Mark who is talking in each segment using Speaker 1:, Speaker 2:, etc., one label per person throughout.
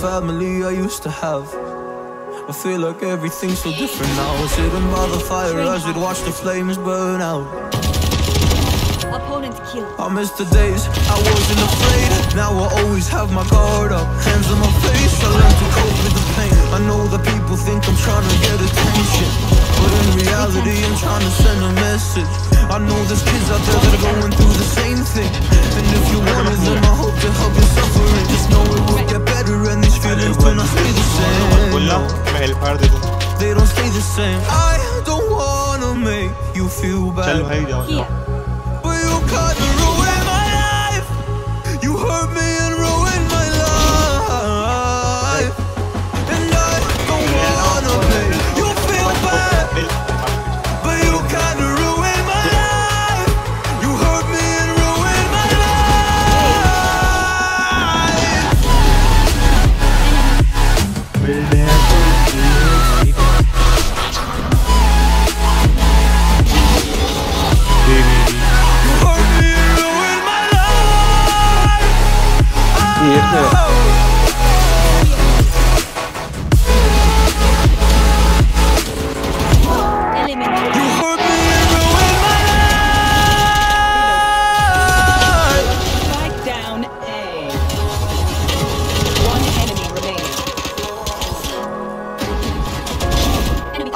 Speaker 1: family I used to have. I feel like everything's so different now. I Sitting by the fire as we'd watch the flames burn out.
Speaker 2: Opponent killed.
Speaker 1: I miss the days I wasn't afraid. Now I always have my guard up, hands on my face. I learned to cope with the pain. I know that people think I'm trying to get attention, but in reality, I'm trying to send a message. I know there's kids out there that are going through the same thing, and if you want of them, I hope to help your stay the same. I don't wanna make you feel
Speaker 3: चल
Speaker 1: bad. Life.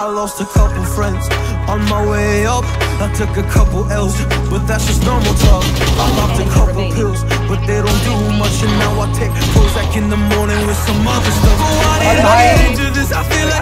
Speaker 1: I lost a couple friends on my way up. I took a couple L's, but that's just normal talk. I popped a couple pills, but they don't do much. And now I take Prozac in the morning with some other stuff. But why did I get into this? I feel like